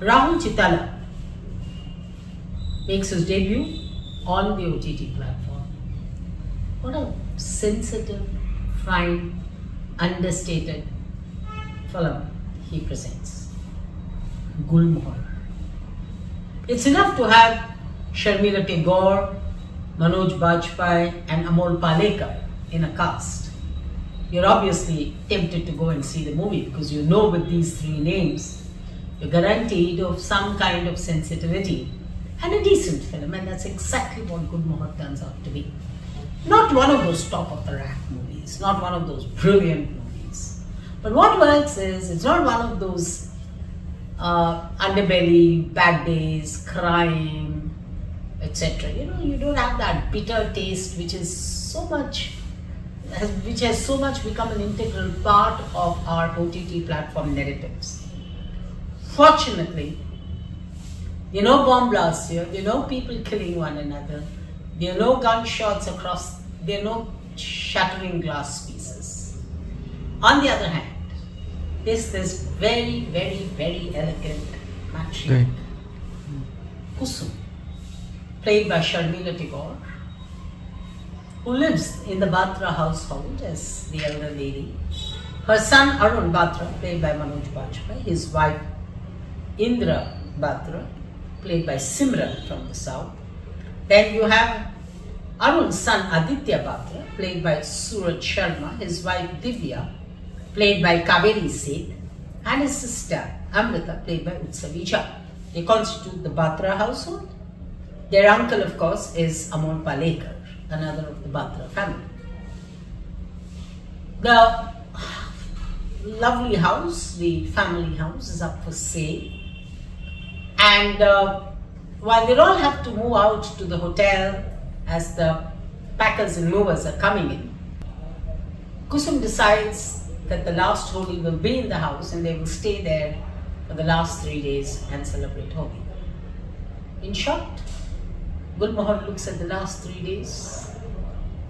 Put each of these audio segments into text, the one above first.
Rahul Chittella makes his debut on the OTT platform. What a sensitive, fine, understated film he presents. Gulmohar. It's enough to have Sharmila Tagore, Manoj Bajpayee and Amol Palekar in a cast. You're obviously tempted to go and see the movie because you know with these three names, guaranteed of some kind of sensitivity and a decent film and that's exactly what Good Gulmohar turns out to be. Not one of those top of the rack movies, not one of those brilliant movies. But what works is, it's not one of those uh, underbelly, bad days, crime, etc. You know, you don't have that bitter taste which is so much, which has so much become an integral part of our OTT platform narratives. Fortunately, you know bomb blasts here, you know people killing one another, there are no gunshots across, there are no shattering glass pieces. On the other hand, is this very, very, very elegant matriarch. Kusum, played by Sharmila Tagore, who lives in the Batra household as the elder lady. Her son Arun Batra, played by Manoj Bajpayee, his wife Indra Batra, played by Simran from the south. Then you have Arun's son Aditya Batra, played by Suraj Sharma, his wife Divya, played by Kaveri Seth, and his sister Amrita, played by Utsavi. They constitute the Batra household. Their uncle, of course, is Amol Palekar, another of the Batra family. The lovely house, the family house, is up for sale. And uh, while they all have to move out to the hotel as the packers and movers are coming in, Kusum decides that the last Holi will be in the house and they will stay there for the last three days and celebrate Holi. In short, Gulmohar looks at the last three days,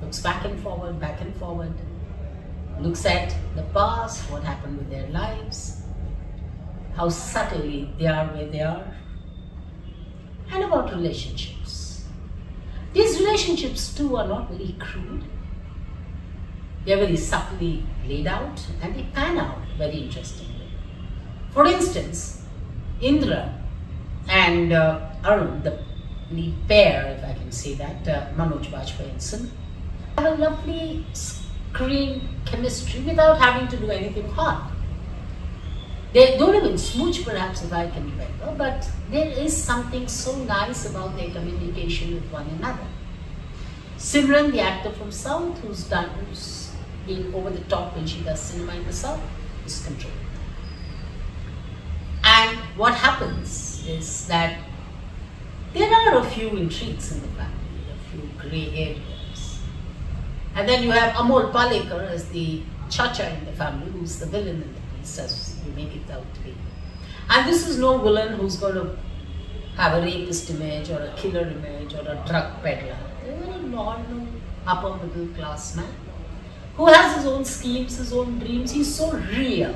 looks back and forward, back and forward, looks at the past, what happened with their lives, how subtly they are where they are, and about relationships. These relationships too are not very crude. They are very subtly laid out and they pan out very interestingly. For instance, Indra and uh, Arun, the lead pair, if I can say that, uh, Manoj Bajpayee and Sim, have a lovely screen chemistry without having to do anything hard. They don't even smooch perhaps if I can remember, but there is something so nice about their communication with one another. Simran, the actor from South, who's done, who's been over the top when she does cinema in the South, is controlled. And what happens is that there are a few intrigues in the family, a few grey areas. And then you have Amol Palekar as the chacha in the family, who's the villain in the as you make it out to be. And this is no villain who's going to have a rapist image or a killer image or a drug peddler. They're a normal, upper middle class man who has his own schemes, his own dreams. He's so real.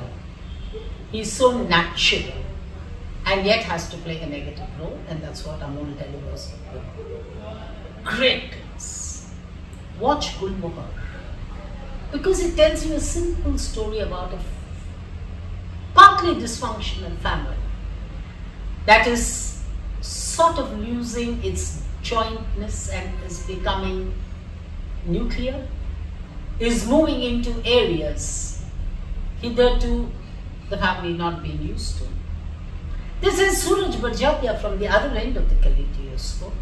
He's so natural. And yet has to play a negative role, and that's what Amol delivers great. Watch Gulmohar because it tells you a simple story about a partly dysfunctional family that is sort of losing its jointness and is becoming nuclear, is moving into areas hitherto the family not been used to. This is Sooraj Barjatya from the other end of the kaleidoscope.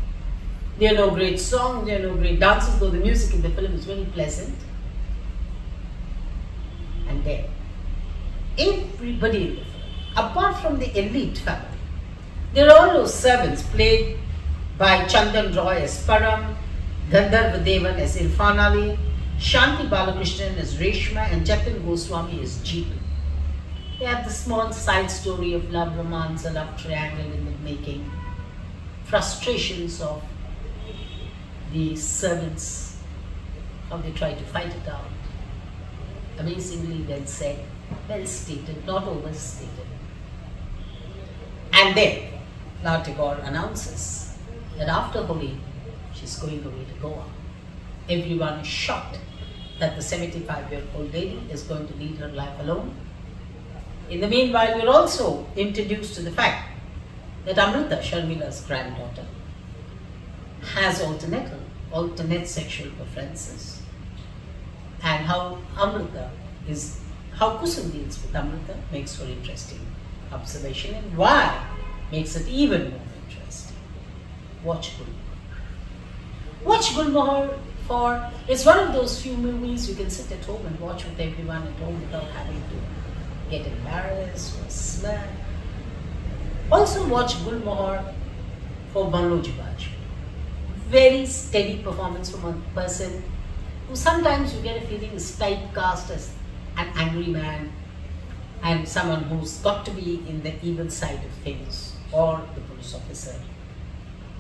There are no great songs, there are no great dances, though the music in the film is very pleasant. And then, everybody apart from the elite family, there are all those servants played by Chandan Roy as Param, Gandharva Dewan as Irfan Ali, Shanti Balakrishnan as Reshma, and Jatin Goswami as Jeetu. They have the small side story of love romance, a love triangle in the making, frustrations of the servants, how they try to fight it out. Amazingly well said, well stated, not overstated. And then Lal Tagore announces that after Holi, she's going away to Goa. Everyone is shocked that the 75 year old lady is going to lead her life alone. In the meanwhile, we're also introduced to the fact that Amrita, Sharmila's granddaughter, has alternate, alternate sexual preferences. And how Amrita is, how Kusum deals with Amrita makes for interesting observation and why makes it even more interesting. Watch Gulmohar. Watch Gulmohar for, it's one of those few movies you can sit at home and watch with everyone at home without having to get embarrassed or smirk. Also watch Gulmohar for Banloji Bajpayee very steady performance from a person who sometimes you get a feeling is typecast as an angry man and someone who's got to be in the evil side of things or the police officer.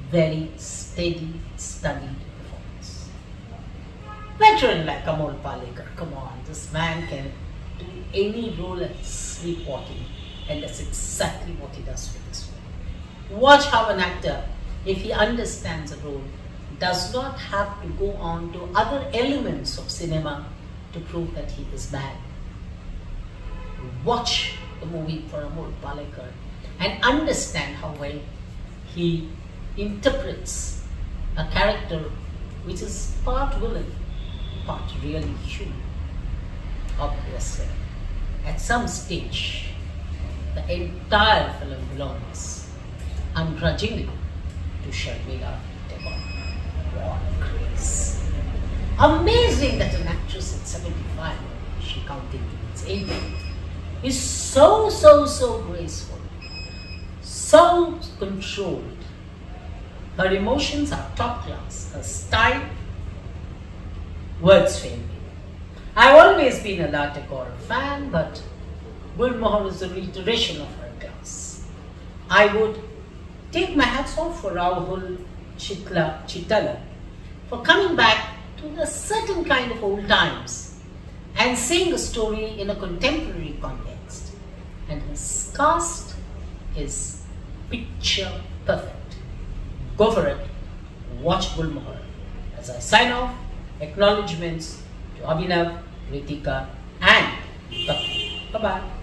Very steady, studied performance. Veteran like Amol Palekar, come on, this man can do any role as sleepwalking and that's exactly what he does with this role. Watch how an actor, if he understands a role, does not have to go on to other elements of cinema to prove that he is bad. Watch the movie for Amol Palekar and understand how well he interprets a character which is part villain, part really human. Obviously, at some stage, the entire film belongs ungrudgingly to Sharmila Tagore. What grace. Amazing that an actress at 75, she counted towards 80, is so, so, so graceful, so controlled. Her emotions are top class. Her style, words fail me. I've always been a Lal Tagore fan, but Gulmohar is a reiteration of her class. I would take my hats off for Rahul Chitla, Chittella for coming back to a certain kind of old times and saying a story in a contemporary context. And his cast is picture perfect. Go for it. Watch Gulmohar. As I sign off, acknowledgements to Abhinav, Ritika and Bye-bye.